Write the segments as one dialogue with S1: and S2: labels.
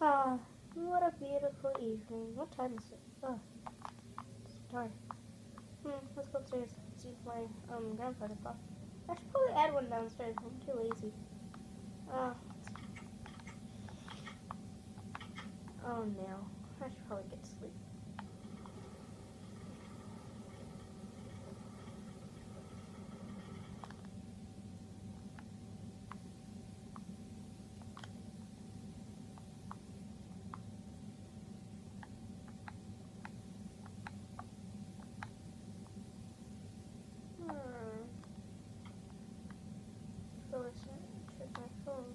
S1: Ah, what a beautiful evening. What time is it? Oh, it's dark. Hmm, let's go upstairs and see if my um grandfather clock. I should probably add one downstairs. I'm too lazy. Uh, oh no. I should probably get to sleep. Hmm. So let's check my phone.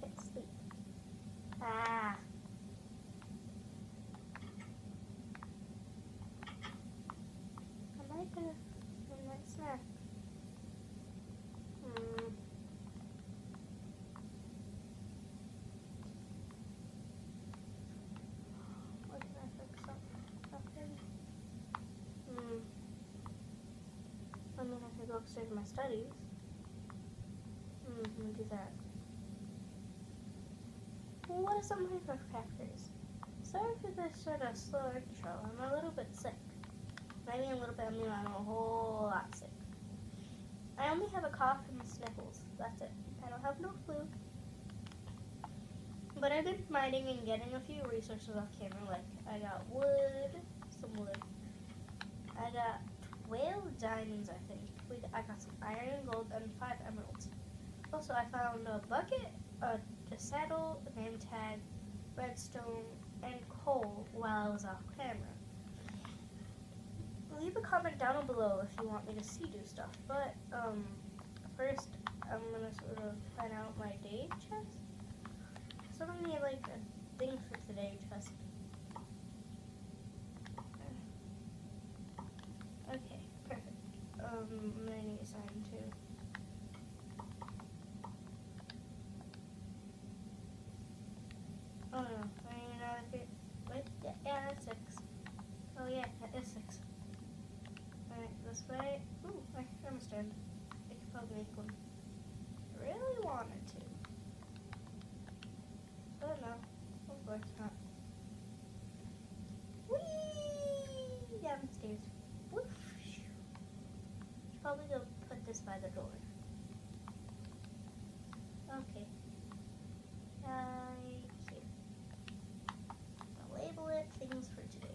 S1: Can't sleep. Ah. Am I gonna find my snack? Hmm. What can I fix up? Nothing. Hmm. I mean, I could go upstairs to my studies. Hmm, I'm gonna do that. What are some of my factors? Sorry for this sort of slow intro. I'm a little bit sick. I mean a little bit, I mean I'm a whole lot sick. I only have a cough and sniffles. That's it. I don't have no flu. But I've been mining and getting a few resources off camera. Like I got wood, some wood. I got twelve diamonds, I think. We, I got some iron gold and five emeralds. Also, I found a bucket, a, a saddle, a name tag, redstone, and coal while I was off camera. Leave a comment down below if you want me to see do stuff. But um, first, I'm gonna sort of find out my day chest. So I'm gonna need like a thing for today chest. Okay, perfect. Um, I'm gonna need a sign too. Oh no, I need another three. Wait, yeah, yeah, that's six. Oh yeah, that is six. Alright, this way. Ooh, my thermostat. I could probably make one. I really wanted to. But no, of course not. Whee! Downstairs. Woof! Should probably go put this by the door. Okay. Right here. I'll label it things for today.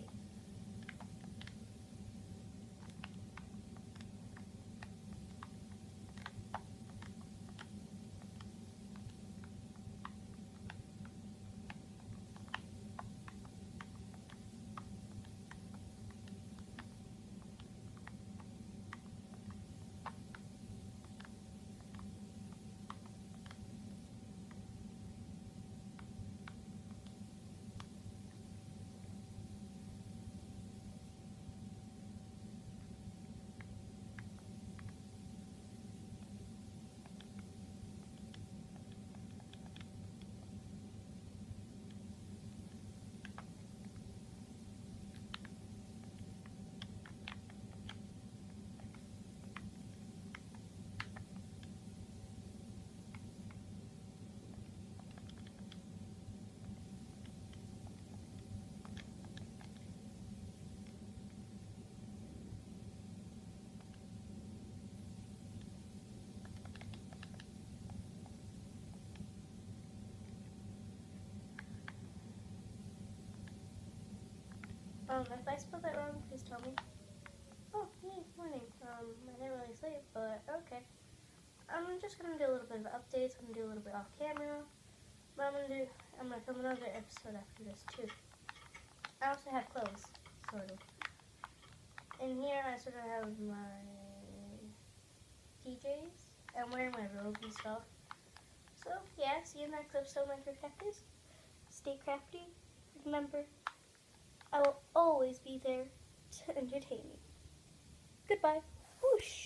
S1: Um, if I spelled that wrong, please tell me. Oh, hey, morning. Um, I didn't really sleep, but okay. I'm just gonna do a little bit of updates. I'm gonna do a little bit off camera. But I'm gonna do. I'm gonna film another episode after this too. I also have clothes, sort of. In here, I sort of have my PJs. I'm wearing my robe and stuff. So yeah, see you next episode, Minecraft Stay crafty. Remember, I will always be there to entertain you. Goodbye. Whoosh.